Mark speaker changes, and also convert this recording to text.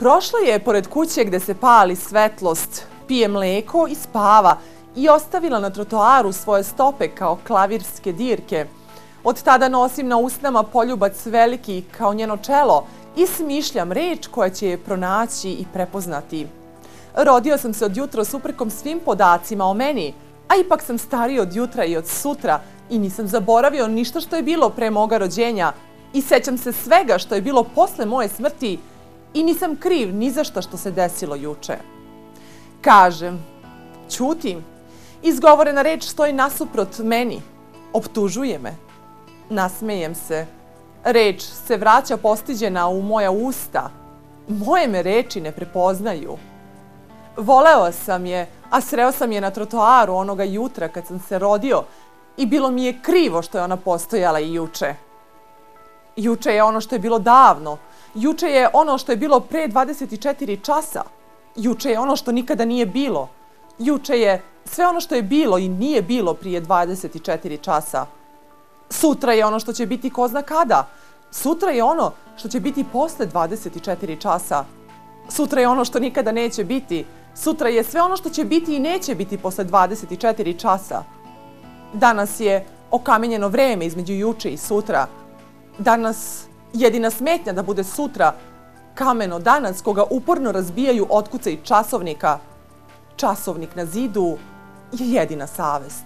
Speaker 1: Prošla je pored kuće gde se pali svetlost, pije mleko i spava i ostavila na trotoaru svoje stope kao klavirske dirke. Od tada nosim na usnama poljubac veliki kao njeno čelo i smišljam reč koja će je pronaći i prepoznati. Rodio sam se od jutra suprekom svim podacima o meni, a ipak sam stariji od jutra i od sutra i nisam zaboravio ništa što je bilo pre moga rođenja i sećam se svega što je bilo posle moje smrti i nisam kriv ni za šta što se desilo juče. Kažem, ćutim, izgovorena reč stoji nasuprot meni, optužuje me, nasmejem se, reč se vraća postiđena u moja usta, moje me reči ne prepoznaju. Voleo sam je, a sreo sam je na trotoaru onoga jutra kad sam se rodio i bilo mi je krivo što je ona postojala i juče. Juče je ono što je bilo davno, Juče je ono što je bilo pre 24 časa. Juče je ono što nikada nije bilo. Juče je sve ono što je bilo i nije bilo prije 24 časa. Sutra je ono što će biti ko zna kada. Sutra je ono što će biti posle 24 časa. Sutra je ono što nikada neće biti. Sutra je sve ono što će biti i neće biti posle 24 časa. Danas je okamenjeno vreme između juče i sutra. Danas jedina smetnja da bude sutra kameno danas koga uporno razbijaju otkuce i časovnika, časovnik na zidu je jedina savest.